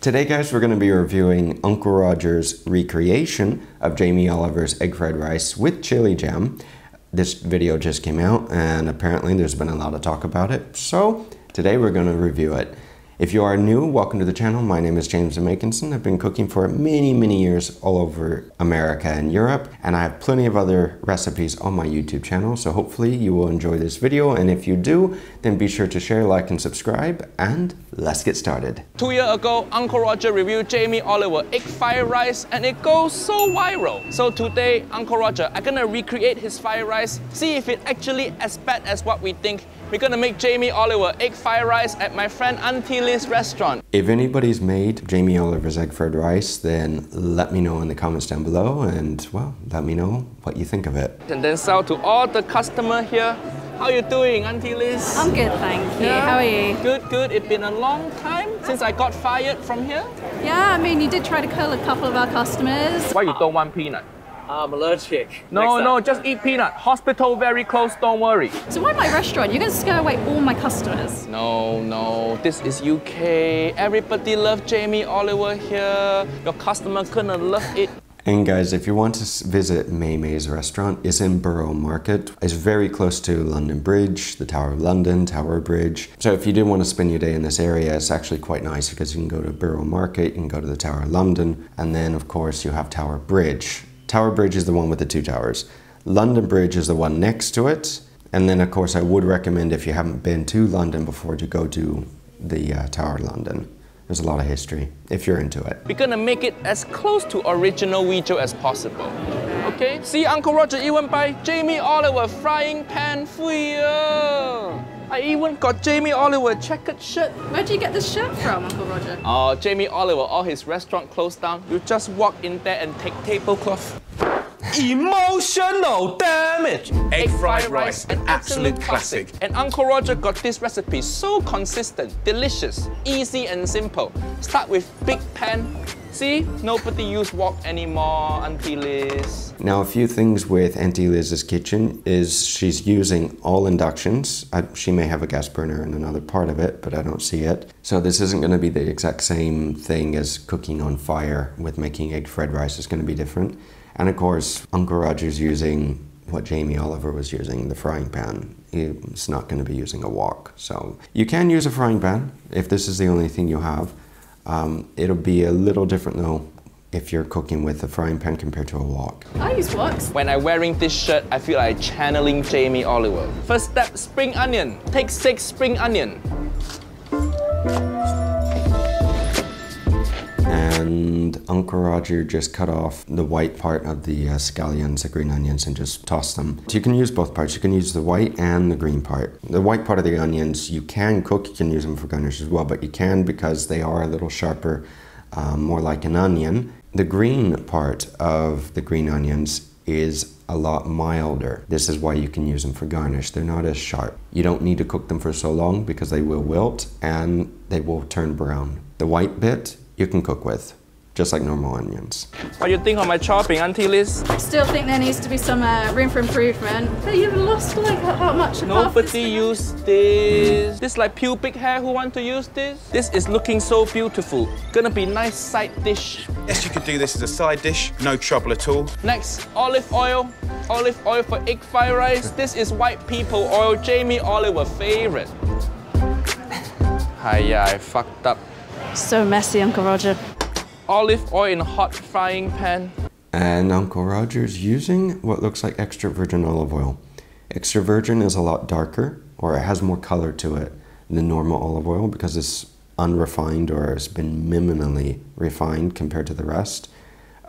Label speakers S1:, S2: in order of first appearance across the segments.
S1: Today guys, we're going to be reviewing Uncle Roger's recreation of Jamie Oliver's egg fried rice with chili jam. This video just came out and apparently there's been a lot of talk about it, so today we're going to review it. If you are new, welcome to the channel. My name is James Makinson. I've been cooking for many, many years all over America and Europe, and I have plenty of other recipes on my YouTube channel, so hopefully you will enjoy this video, and if you do, then be sure to share, like, and subscribe, and let's get started.
S2: Two years ago, Uncle Roger reviewed Jamie Oliver egg fried rice, and it goes so viral. So today, Uncle Roger, I'm gonna recreate his fried rice, see if it actually as bad as what we think. We're gonna make Jamie Oliver egg fried rice at my friend Auntie Liz restaurant.
S1: If anybody's made Jamie Oliver's egg fried rice, then let me know in the comments down below and, well, let me know what you think of it.
S2: And then sell to all the customer here. How you doing, Auntie Liz?
S3: I'm good, thank you. How are you?
S2: Good, good. It's been a long time since I got fired from here.
S3: Yeah, I mean, you did try to kill a couple of our customers.
S2: Why you don't want peanut?
S4: I'm allergic.
S2: No,
S4: Next
S2: no,
S4: up.
S2: just eat peanut. Hospital very close, don't worry.
S3: So why my restaurant? You're going to scare away all my customers.
S2: No, no, this is UK. Everybody love Jamie Oliver here. Your customer gonna love it.
S1: And guys, if you want to visit Mei Mei's restaurant, it's in Borough Market. It's very close to London Bridge, the Tower of London, Tower Bridge. So if you do want to spend your day in this area, it's actually quite nice because you can go to Borough Market, you can go to the Tower of London, and then of course you have Tower Bridge. Tower Bridge is the one with the two towers. London Bridge is the one next to it. And then of course I would recommend if you haven't been to London before to go to the uh, Tower of London. There's a lot of history if you're into it.
S2: We're gonna make it as close to original video as possible. Okay? See Uncle Roger even buy Jamie Oliver frying pan for you. Ah, I even got Jamie Oliver checkered shirt.
S3: Where do you get this shirt from, Uncle Roger?
S2: Oh, Jamie Oliver, all his restaurant closed down. You just walk in there and take tablecloth.
S4: Emotional damage.
S2: Egg fried rice, an absolute classic. And Uncle Roger got this recipe so consistent, delicious, easy and simple. Start with big pan. See, nobody use wok anymore, Auntie Liz.
S1: Now, a few things with Auntie Liz's kitchen is she's using all inductions. I, she may have a gas burner in another part of it, but I don't see it. So this isn't going to be the exact same thing as cooking on fire with making egg fried rice. It's going to be different. And of course, Uncle Roger's using what Jamie Oliver was using, the frying pan. He's not going to be using a wok. So you can use a frying pan if this is the only thing you have. Um, it'll be a little different though if you're cooking with a frying pan compared to a wok.
S3: I use woks.
S2: When I'm wearing this shirt, I feel like channeling Jamie Oliver. First step, spring onion. Take six spring onion.
S1: And Uncle Roger just cut off the white part of the uh, scallions, the green onions, and just tossed them. So you can use both parts. You can use the white and the green part. The white part of the onions you can cook. You can use them for garnish as well, but you can because they are a little sharper, um, more like an onion. The green part of the green onions is a lot milder. This is why you can use them for garnish. They're not as sharp. You don't need to cook them for so long because they will wilt and they will turn brown. The white bit you can cook with, just like normal onions.
S2: What do you think of my chopping, Auntie Liz?
S3: I still think there needs to be some uh, room for improvement. But you've lost like how, how much? of this
S2: Nobody use this. This like pubic hair, who want to use this? This is looking so beautiful. Gonna be nice side dish.
S5: Yes, you could do this as a side dish, no trouble at all.
S2: Next, olive oil. Olive oil for egg fried rice. This is white people oil, Jamie Oliver favorite. Hiya, I fucked up.
S3: So messy, Uncle Roger.
S2: Olive oil in a hot frying pan.
S1: And Uncle Roger's using what looks like extra virgin olive oil. Extra virgin is a lot darker, or it has more color to it than normal olive oil because it's unrefined or it's been minimally refined compared to the rest.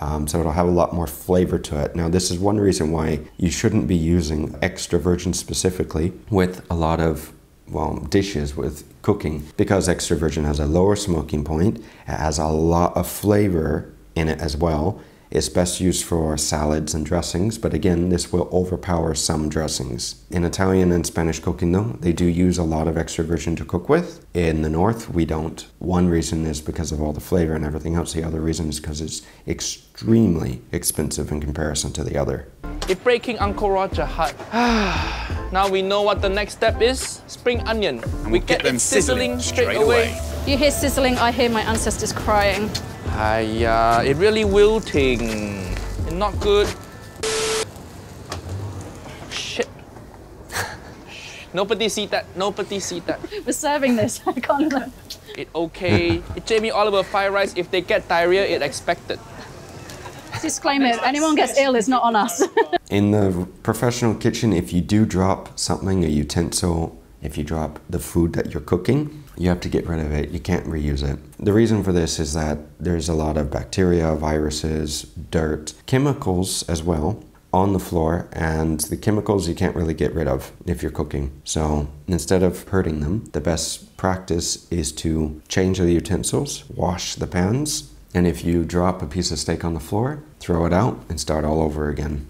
S1: Um, so it'll have a lot more flavor to it. Now, this is one reason why you shouldn't be using extra virgin specifically with a lot of well dishes with cooking because extra virgin has a lower smoking point. It has a lot of flavor in it as well. It's best used for salads and dressings, but again, this will overpower some dressings. In Italian and Spanish cooking, though, they do use a lot of extra virgin to cook with. In the north, we don't. One reason is because of all the flavor and everything else. The other reason is because it's extremely expensive in comparison to the other.
S2: It's breaking Uncle Roger heart. now we know what the next step is. Spring onion. we
S5: get
S2: get
S5: them
S2: it sizzling
S5: sizzling
S2: straight,
S5: straight
S2: away.
S5: away.
S3: You hear sizzling, I hear my ancestors crying.
S2: Hiya, it really wilting. And not good. Shit. Nobody see that. Nobody see that.
S3: We're serving this. I can't remember.
S2: It okay. It's Jamie Oliver fire rice. If they get diarrhea, it expected.
S3: Disclaimer, anyone gets ill, it's not on us.
S1: In the professional kitchen, if you do drop something, a utensil, if you drop the food that you're cooking, you have to get rid of it. You can't reuse it. The reason for this is that there's a lot of bacteria, viruses, dirt, chemicals as well on the floor, and the chemicals you can't really get rid of if you're cooking. So instead of hurting them, the best practice is to change the utensils, wash the pans, and if you drop a piece of steak on the floor, throw it out and start all over again.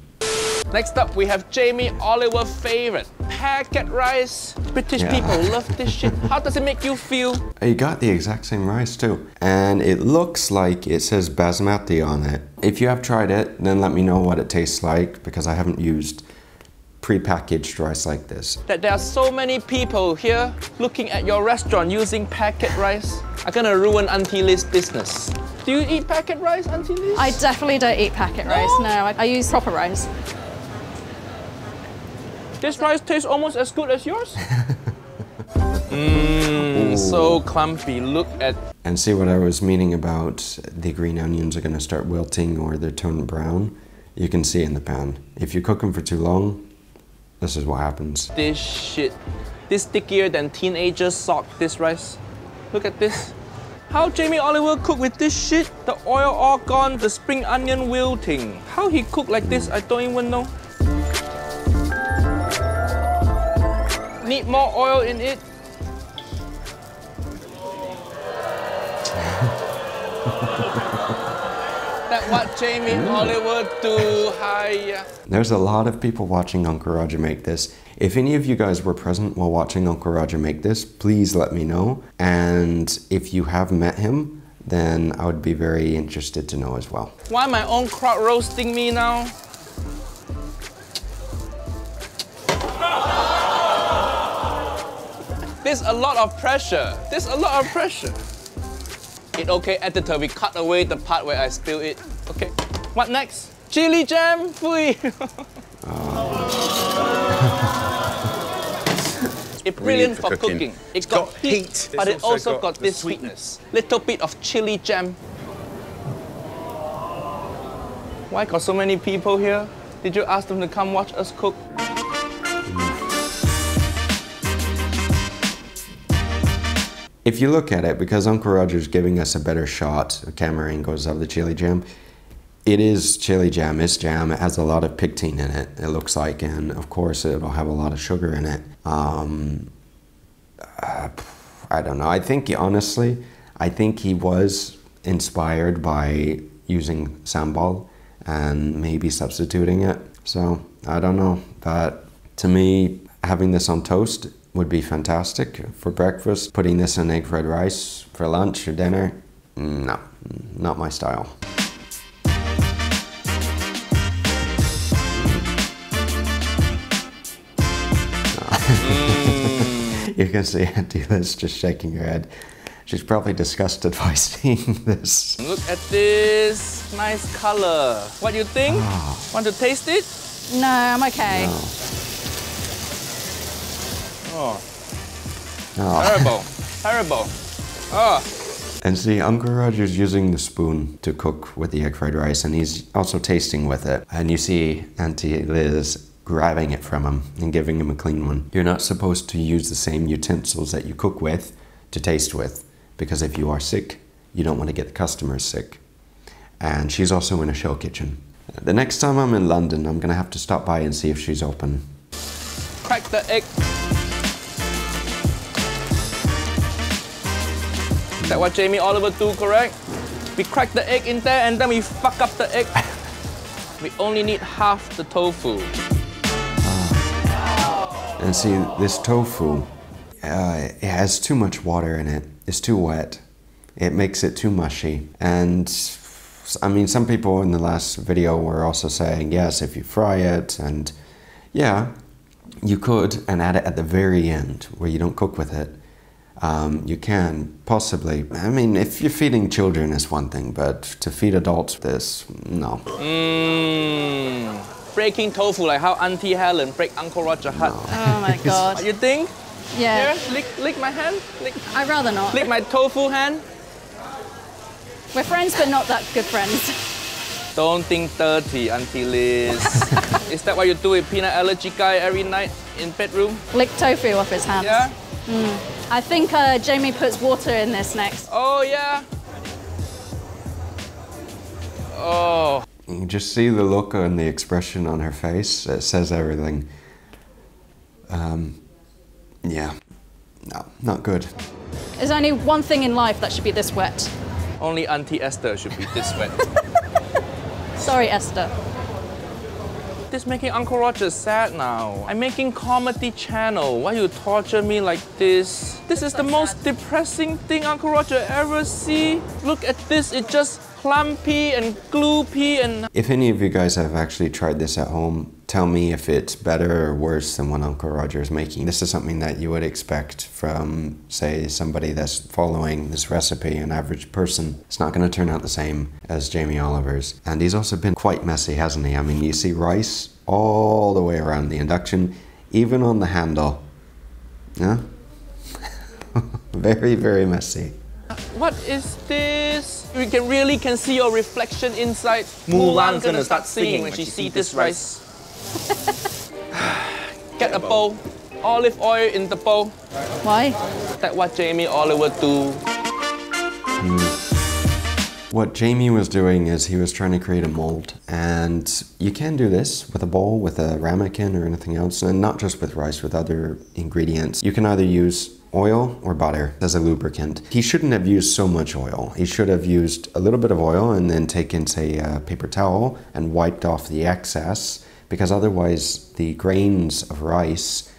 S2: Next up, we have Jamie Oliver favorite packet rice. British
S1: Yeah.
S2: people love this shit. How does it make you feel?
S1: You got the exact same rice too. And it looks like it says basmati on it. If you have tried it, then let me know what it tastes like because I haven't used pre-packaged rice like this.
S2: That there are so many people here looking at your restaurant using packet rice are gonna ruin Auntie Liz's business. Do you eat packet rice, Auntie Liz?
S3: I definitely don't eat packet rice. No, I, I use proper rice.
S2: This rice tastes almost as good as yours. Mmm, so clumpy. Look at
S1: And see what I was meaning about the green onions are gonna start wilting or they're turning brown. You can see in the pan. If you cook them for too long, this is what happens.
S2: this shit. This stickier than teenagers sock, this rice. Look at this. How Jamie Oliver cook with this shit? The oil all gone, the spring onion wilting. How he cook like this, I don't even know. Need more oil in it. That what Jamie Oliver do, hiya.
S1: There's a lot of people watching Uncle Roger make this. If any of you guys were present while watching Uncle Roger make this, please let me know. And if you have met him, then I would be very interested to know as well.
S2: Why my own crowd roasting me now? There's a lot of pressure. There's a lot of pressure. It okay, editor, we cut away the part where I spill it. Okay. What next? Chili jam? Fui. It's brilliant
S5: for
S2: for
S5: cooking.
S2: cooking.
S5: It's
S2: It got,
S5: got
S2: heat,
S5: heat.
S2: but
S5: It's
S2: it
S5: also
S2: also
S5: got
S2: got, this
S5: sweetness.
S2: sweetness. Little bit of chili jam. Why got so many people here? Did you ask them to come watch us cook?
S1: If you look at it, because Uncle Roger's giving us a better shot, camera angles of the chili jam, it is chili jam, it's jam. It has a lot of pectin in it, it looks like, and of course it'll have a lot of sugar in it. Um, uh, I don't know. I think, honestly, I think he was inspired by using sambal and maybe substituting it. So, I don't know. But to me, having this on toast would be fantastic for breakfast. Putting this in egg fried rice for lunch or dinner, no, not my style. Mm. you can see Auntie Liz just shaking her head. She's probably disgusted by seeing this.
S2: Look at this nice color. What do you think? Ah. Want to taste it?
S3: No, I'm okay.
S2: Oh,
S1: Oh.
S2: terrible, terrible. Oh,
S1: And see, Uncle Roger's using the spoon to cook with the egg fried rice, and he's also tasting with it. And you see Auntie Liz grabbing it from him and giving him a clean one. You're not supposed to use the same utensils that you cook with to taste with, because if you are sick, you don't want to get the customers sick. And she's also in a show kitchen. The next time I'm in London, I'm gonna have to stop by and see if she's open.
S2: crack the egg. That what Jamie Oliver do, correct? We crack the egg in there and then we fuck up the egg. We only need half the tofu.
S1: And see, this tofu, uh, it has too much water in it. It's too wet. It makes it too mushy. And I mean, some people in the last video were also saying, yes, if you fry it, and yeah, you could, and add it at the very end where you don't cook with it. Um, you can possibly. I mean, if you're feeding children, is one thing, but to feed adults this, no.
S2: Mmm. Breaking tofu like how Auntie Helen break Uncle Roger heart.
S3: Oh my god.
S2: You think?
S3: Yeah.
S2: Here, lick, lick my hand. Lick,
S3: I'd rather not.
S2: lick my tofu hand.
S3: We're friends, but not that good friends.
S2: Don't think dirty, Auntie Liz. Is that what you do with peanut allergy guy every night in bedroom?
S3: Lick tofu off his hands.
S2: Yeah?
S3: I think uh, Jamie puts water in this next.
S2: Oh, yeah. Oh.
S1: You just see the look and the expression on her face. It says everything. Um, yeah. No, not good.
S3: There's only one thing in life that should be this wet.
S2: Only Auntie Esther should be this wet.
S3: Sorry, Esther.
S2: This making Uncle Roger sad now. I'm making comedy channel. Why you torture me like this? This is the most depressing thing Uncle Roger ever see. Look at this, it just clumpy and gloopy and
S1: If any of you guys have actually tried this at home, tell me if it's better or worse than what Uncle Roger is making. This is something that you would expect from, say, somebody that's following this recipe, an average person. It's not going to turn out the same as Jamie Oliver's. And he's also been quite messy, hasn't he? I mean, you see rice all the way around the induction, even on the handle. Yeah? very, very messy.
S2: What is this? We can really can see your reflection inside. Mulan gonna start singing when she see this rice. Get a bowl, olive oil in the bowl.
S3: Why?
S2: That's what Jamie Oliver do. Hmm.
S1: What Jamie was doing is he was trying to create a mold, and you can do this with a bowl, with a ramekin, or anything else, and not just with rice, with other ingredients. You can either use oil or butter as a lubricant. He shouldn't have used so much oil. He should have used a little bit of oil and then taken, say, a paper towel and wiped off the excess, because otherwise the grains of rice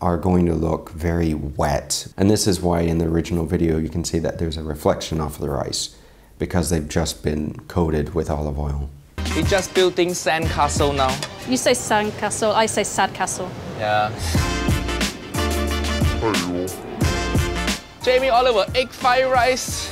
S1: are going to look very wet. And this is why in the original video you can see that there's a reflection off of the rice because they've just been coated with olive oil.
S2: We're just building sandcastle now.
S3: You say sandcastle, I say sad castle.
S2: Yeah. Jamie Oliver, egg fried rice.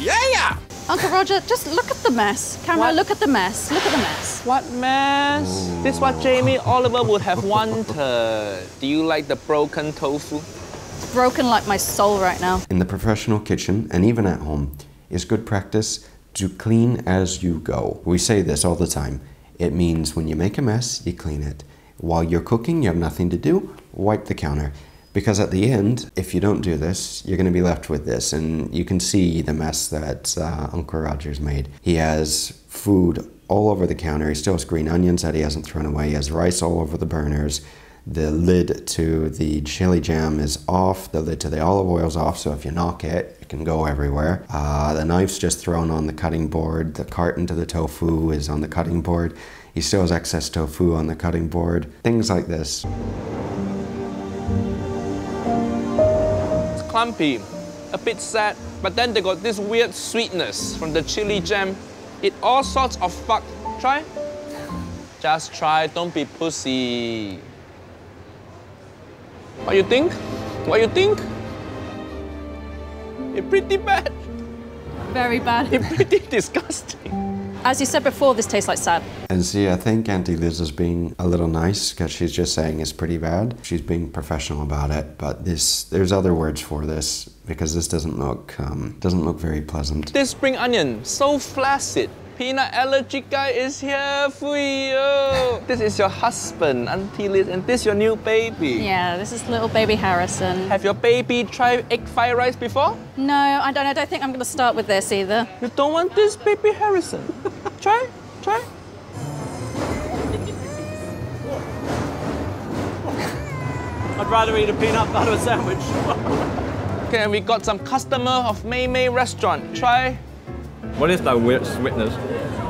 S2: Yeah!
S3: Uncle Roger, just look at the mess. Camera,
S2: What?
S3: look at the mess. Look at the mess.
S2: What mess? This what Jamie Oliver would have wanted. Do you like the broken tofu?
S3: It's broken like my soul right now.
S1: In the professional kitchen and even at home, it's good practice to clean as you go. We say this all the time. It means when you make a mess, you clean it. While you're cooking, you have nothing to do, wipe the counter. Because at the end, if you don't do this, you're going to be left with this, and you can see the mess that uh, Uncle Roger's made. He has food all over the counter. He still has green onions that he hasn't thrown away. He has rice all over the burners. The lid to the chili jam is off. The lid to the olive oil is off. So if you knock it, it can go everywhere. Uh, the knife's just thrown on the cutting board. The carton to the tofu is on the cutting board. He still has excess tofu on the cutting board. Things like this.
S2: Clumpy, a bit sad, but then they got this weird sweetness from the chili jam. It all sorts of fuck. Try? Just try, don't be pussy. What you think? What you think? It's pretty bad.
S3: Very bad.
S2: It's pretty disgusting.
S3: As you said before, this tastes like sad.
S1: And see, I think Auntie Liz is being a little nice because she's just saying it's pretty bad. She's being professional about it, but this there's other words for this because this doesn't look um, doesn't look very pleasant.
S2: This spring onion, so flaccid. Peanut allergy guy is here for you. this is your husband, Auntie Liz, and this your new baby.
S3: Yeah, this is little baby Harrison.
S2: Have your baby tried egg fried rice before?
S3: No, I don't. I don't think I'm going to start with this either.
S2: You don't want this baby Harrison? try, try.
S4: I'd rather eat a peanut butter sandwich.
S2: Okay, and we got some customer of Mei Mei restaurant. Try
S6: What is that weird sweetness?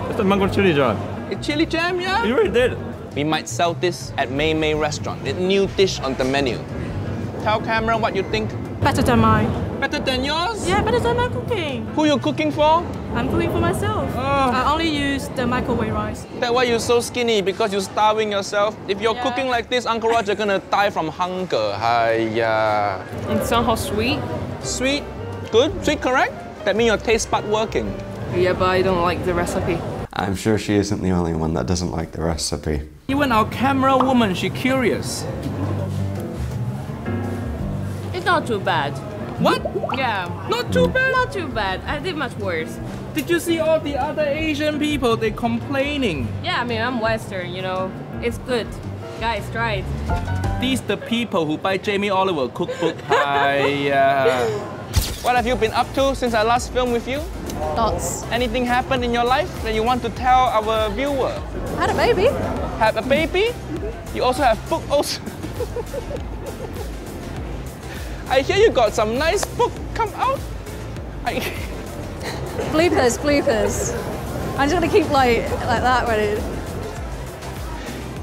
S6: It's the mango chili jam.
S2: It's chili jam, yeah?
S6: You already did.
S2: We might sell this at Mei Mei restaurant. It's a new dish on the menu. Tell camera what you think.
S7: Better than mine.
S2: Better than yours?
S7: Yeah, better than my cooking.
S2: Who you cooking for?
S7: I'm cooking for myself.
S2: Oh.
S7: I only use the microwave rice.
S2: That's why you're so skinny because you're starving yourself. If you're
S7: Yeah.
S2: cooking like this, Uncle Roger gonna die from hunger. Hiya.
S8: It somehow sweet.
S2: Sweet, good, sweet, correct? That means your taste bud working.
S8: Yeah, but I don't like the recipe.
S1: I'm sure she isn't the only one that doesn't like the recipe.
S2: Even our camera woman, she curious.
S8: It's not too bad.
S2: What?
S8: Yeah.
S2: Not too bad.
S8: Not too bad. I did much worse.
S2: Did you see all the other Asian people? They complaining.
S8: Yeah, I mean, I'm Western, you know. It's good. Guys, try it.
S2: These the people who buy Jamie Oliver cookbook. Hiya. What have you been up to since I last filmed with you?
S3: Lots.
S2: Anything happened in your life that you want to tell our viewer?
S3: Had a baby.
S2: Have a baby? You also have book also. I hear you got some nice book come out. I,
S3: Bloopers, bloopers. I'm just gonna keep like like that when it.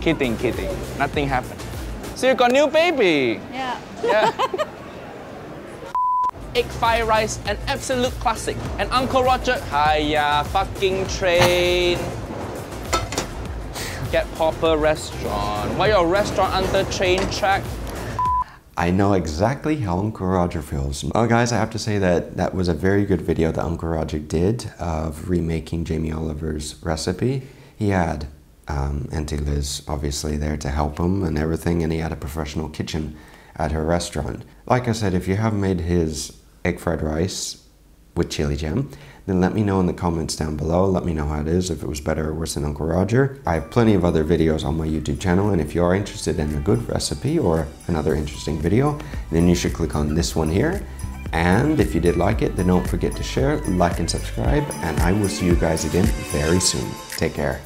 S2: kidding, kidding. Nothing happened. So you got new baby.
S3: Yeah.
S2: Yeah. Egg fried rice, an absolute classic. And Uncle Roger, hiya, fucking train. Get proper restaurant. Why your restaurant under train track?
S1: I know exactly how Uncle Roger feels. Well, guys, I have to say that that was a very good video that Uncle Roger did of remaking Jamie Oliver's recipe. He had um, Auntie Liz obviously there to help him and everything, and he had a professional kitchen at her restaurant. Like I said, if you have made his egg fried rice with chili jam, then let me know in the comments down below. Let me know how it is, if it was better or worse than Uncle Roger. I have plenty of other videos on my YouTube channel, and if you are interested in a good recipe or another interesting video, then you should click on this one here. And if you did like it, then don't forget to share, like, and subscribe, and I will see you guys again very soon. Take care.